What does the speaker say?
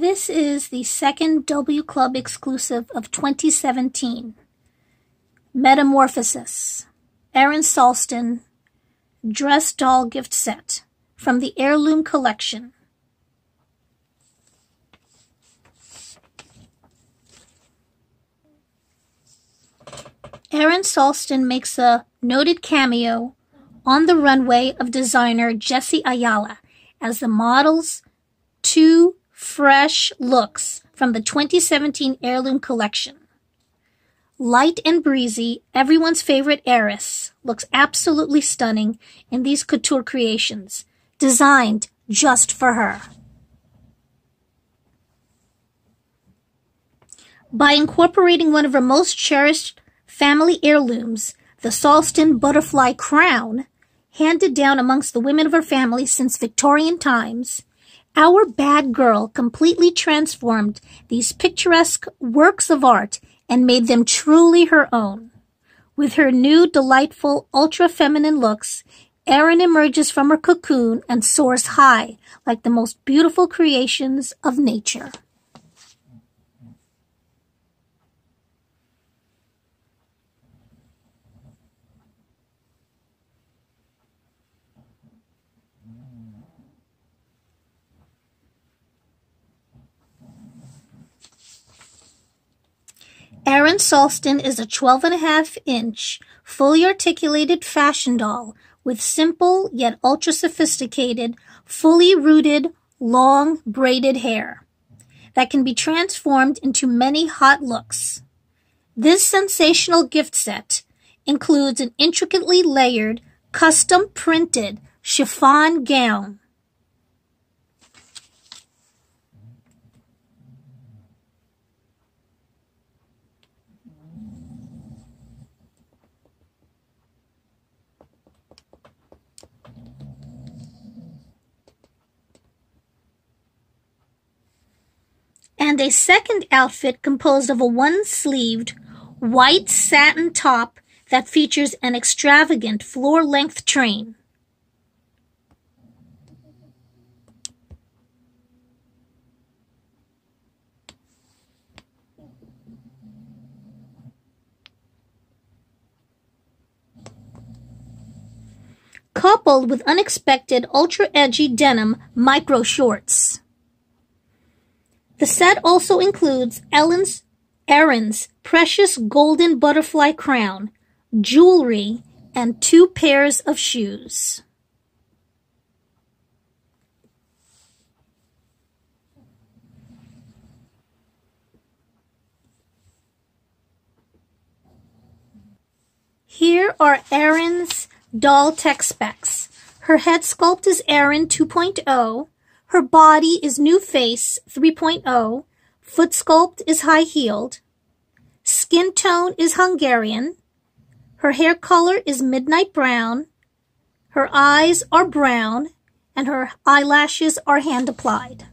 This is the second W Club exclusive of 2017. Metamorphosis. Erin Salston Dress Doll Gift Set from the Heirloom Collection. Erin Salston makes a noted cameo on the runway of designer Jesse Ayala as the model's two fresh looks from the 2017 Heirloom Collection. Light and breezy, everyone's favorite heiress looks absolutely stunning in these couture creations, designed just for her. By incorporating one of her most cherished family heirlooms, the Salston butterfly crown, handed down amongst the women of her family since Victorian times, our bad girl completely transformed these picturesque works of art and made them truly her own. With her new, delightful, ultra feminine looks, Erin emerges from her cocoon and soars high like the most beautiful creations of nature. Erin Salston is a 12 and a half inch, fully articulated fashion doll with simple yet ultra sophisticated, fully rooted, long braided hair that can be transformed into many hot looks. This sensational gift set includes an intricately layered, custom printed chiffon gown and a second outfit composed of a one-sleeved white satin top that features an extravagant floor-length train. coupled with unexpected ultra-edgy denim micro shorts. The set also includes Ellen's Erin's precious golden butterfly crown, jewelry, and two pairs of shoes. Here are Erin's doll tech specs. Her head sculpt is Erin 2.0. Her body is Nu.Face 3.0. Foot sculpt is high heeled. Skin tone is Hungarian. Her hair color is midnight brown. Her eyes are brown and her eyelashes are hand applied.